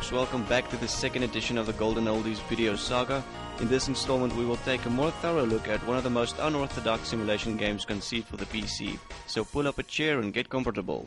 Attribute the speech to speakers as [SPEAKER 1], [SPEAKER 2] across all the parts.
[SPEAKER 1] Folks, welcome back to the second edition of the Golden Oldies video saga. In this installment we will take a more thorough look at one of the most unorthodox simulation games conceived for the PC. So pull up a chair and get comfortable.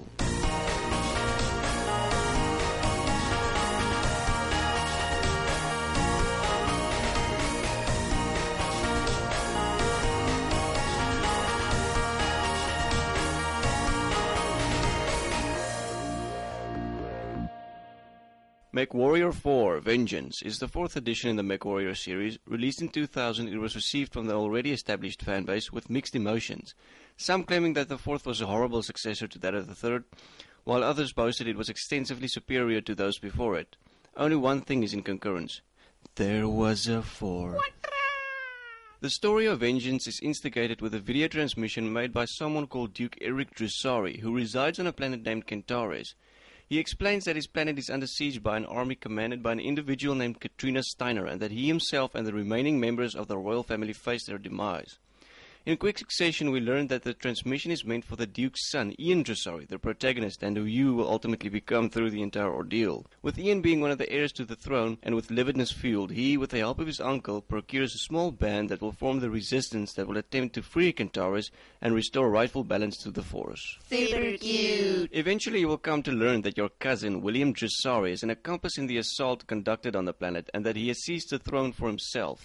[SPEAKER 1] MechWarrior 4 Vengeance is the fourth edition in the MechWarrior series. Released in 2000, it was received from the already established fanbase with mixed emotions. Some claiming that the fourth was a horrible successor to that of the third, while others boasted it was extensively superior to those before it. Only one thing is in concurrence. There was a four. The story of Vengeance is instigated with a video transmission made by someone called Duke Eric Dresari, who resides on a planet named Kentares. He explains that his planet is under siege by an army commanded by an individual named Katrina Steiner and that he himself and the remaining members of the royal family face their demise. In quick succession, we learn that the transmission is meant for the Duke's son, Ian Dresari, the protagonist, and who you will ultimately become through the entire ordeal. With Ian being one of the heirs to the throne, and with lividness fueled, he, with the help of his uncle, procures a small band that will form the resistance that will attempt to free Kentares and restore rightful balance to the Force.
[SPEAKER 2] Super cute.
[SPEAKER 1] Eventually, you will come to learn that your cousin, William Dresari, is an accomplice in the assault conducted on the planet, and that he has seized the throne for himself.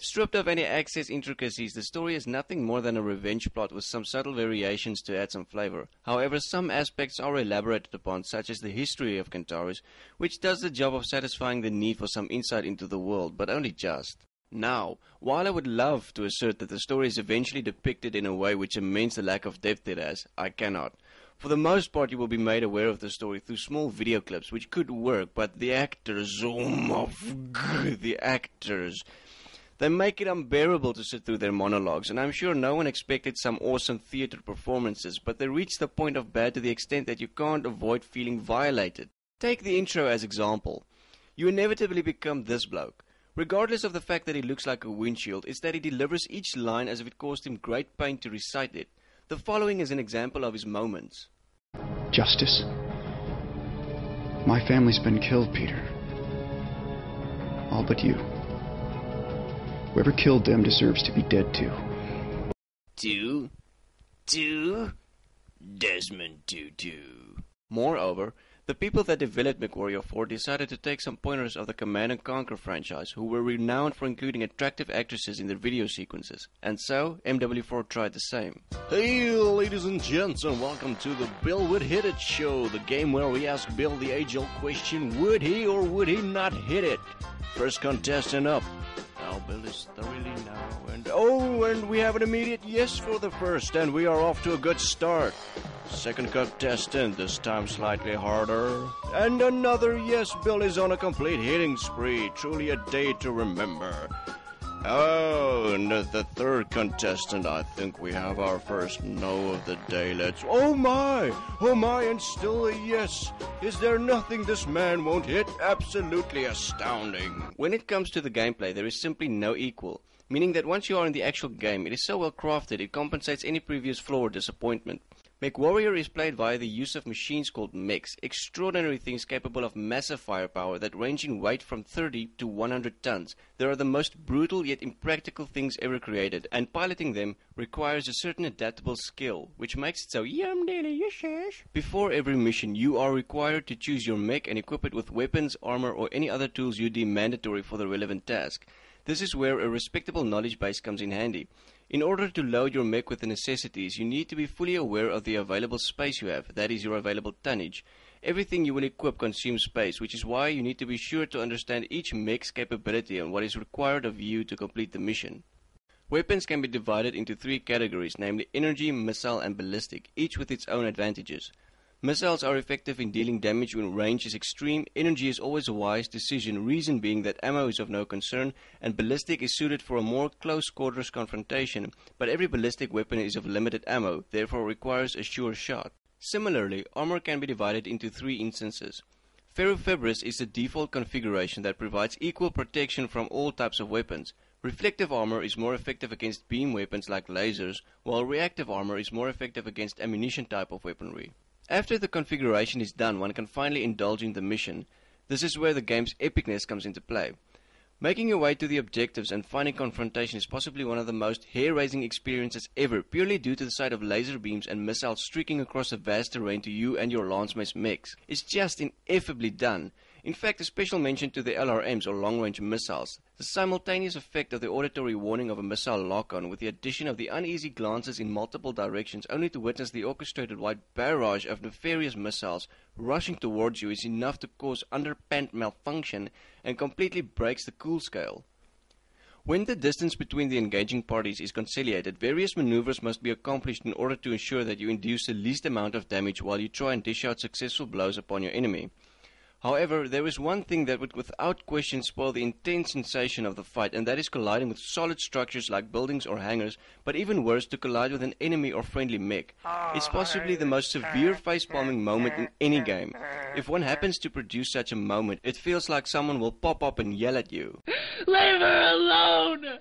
[SPEAKER 1] Stripped of any excess intricacies, the story is nothing more than a revenge plot with some subtle variations to add some flavor. However, some aspects are elaborated upon, such as the history of Kentares, which does the job of satisfying the need for some insight into the world, but only just. Now, while I would love to assert that the story is eventually depicted in a way which amends the lack of depth it has, I cannot. For the most part, you will be made aware of the story through small video clips, which could work, but the actors, oh my, the actors, they make it unbearable to sit through their monologues, and I'm sure no one expected some awesome theater performances, but they reach the point of bad to the extent that you can't avoid feeling violated. Take the intro as example. You inevitably become this bloke. Regardless of the fact that he looks like a windshield, it's that he delivers each line as if it caused him great pain to recite it. The following is an example of his moments.
[SPEAKER 3] Justice. My family's been killed, Peter. All but you. Whoever killed them deserves to be dead too.
[SPEAKER 1] Two, two, Desmond Tutu. Moreover, the people that developed MechWarrior 4 decided to take some pointers of the Command and Conquer franchise, who were renowned for including attractive actresses in their video sequences, and so MW4 tried the same.
[SPEAKER 4] Hey, ladies and gents, and welcome to the Bill Would Hit It show, the game where we ask Bill the age-old question, would he or would he not hit it? First contestant up. Now Bill is thoroughly now, and oh, and we have an immediate yes for the first, and we are off to a good start. Second contestant, this time slightly harder. And another yes, Bill is on a complete hitting spree. Truly a day to remember. Oh, and the third contestant, I think we have our first no of the day. Let's. Oh my! Oh my, and still a yes! Is there nothing this man won't hit? Absolutely astounding.
[SPEAKER 1] When it comes to the gameplay, there is simply no equal, meaning that once you are in the actual game, it is so well crafted it compensates any previous flaw or disappointment. MechWarrior is played via the use of machines called mechs, extraordinary things capable of massive firepower that range in weight from 30 to 100 tons. They are the most brutal yet impractical things ever created, and piloting them requires a certain adaptable skill, which makes it so yum delicious. Before every mission, you are required to choose your mech and equip it with weapons, armor, or any other tools you deem mandatory for the relevant task. This is where a respectable knowledge base comes in handy. In order to load your mech with the necessities, you need to be fully aware of the available space you have, that is, your available tonnage. Everything you will equip consumes space, which is why you need to be sure to understand each mech's capability and what is required of you to complete the mission. Weapons can be divided into three categories, namely energy, missile, and ballistic, each with its own advantages. Missiles are effective in dealing damage when range is extreme, energy is always a wise decision, reason being that ammo is of no concern, and ballistic is suited for a more close quarters confrontation, but every ballistic weapon is of limited ammo, therefore requires a sure shot. Similarly, armor can be divided into three instances. Ferro-Fibrous is the default configuration that provides equal protection from all types of weapons. Reflective armor is more effective against beam weapons like lasers, while reactive armor is more effective against ammunition type of weaponry. After the configuration is done, one can finally indulge in the mission. This is where the game's epicness comes into play. Making your way to the objectives and finding confrontation is possibly one of the most hair-raising experiences ever, purely due to the sight of laser beams and missiles streaking across a vast terrain to you and your lance mechs. It's just ineffably done. In fact, a special mention to the LRMs or long-range missiles. The simultaneous effect of the auditory warning of a missile lock-on with the addition of the uneasy glances in multiple directions only to witness the orchestrated wide barrage of nefarious missiles rushing towards you is enough to cause underpant malfunction and completely breaks the cool scale. When the distance between the engaging parties is conciliated, various maneuvers must be accomplished in order to ensure that you induce the least amount of damage while you try and dish out successful blows upon your enemy. However, there is one thing that would without question spoil the intense sensation of the fight, and that is colliding with solid structures like buildings or hangars, but even worse, to collide with an enemy or friendly mech. It's possibly the most severe facepalming moment in any game. If one happens to produce such a moment, it feels like someone will pop up and yell at you.
[SPEAKER 2] Leave her alone!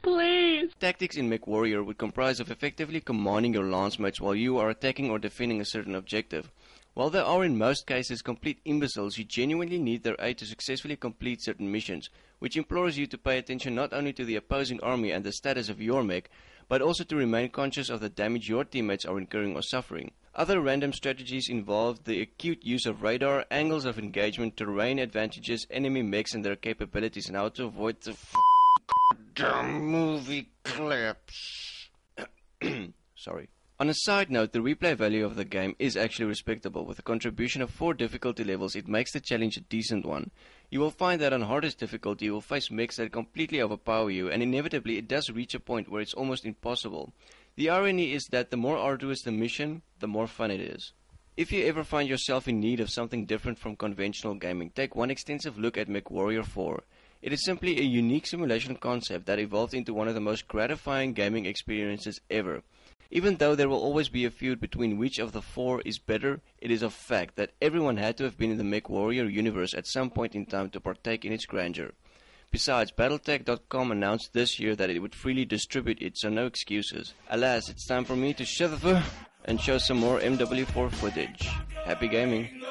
[SPEAKER 2] Please!
[SPEAKER 1] Tactics in MechWarrior would comprise of effectively commanding your lance mates while you are attacking or defending a certain objective. While they are in most cases complete imbeciles, you genuinely need their aid to successfully complete certain missions, which implores you to pay attention not only to the opposing army and the status of your mech, but also to remain conscious of the damage your teammates are incurring or suffering. Other random strategies involve the acute use of radar, angles of engagement, terrain advantages, enemy mechs and their capabilities, and how to avoid the f- damn movie clips. Sorry. On a side note, the replay value of the game is actually respectable. With a contribution of 4 difficulty levels, it makes the challenge a decent one. You will find that on hardest difficulty, you will face mechs that completely overpower you, and inevitably it does reach a point where it's almost impossible. The irony is that the more arduous the mission, the more fun it is. If you ever find yourself in need of something different from conventional gaming, take one extensive look at MechWarrior 4. It is simply a unique simulation concept that evolved into one of the most gratifying gaming experiences ever. Even though there will always be a feud between which of the four is better, it is a fact that everyone had to have been in the MechWarrior universe at some point in time to partake in its grandeur. Besides, Battletech.com announced this year that it would freely distribute it, so no excuses. Alas, it's time for me to the and show some more MW4 footage. Happy gaming!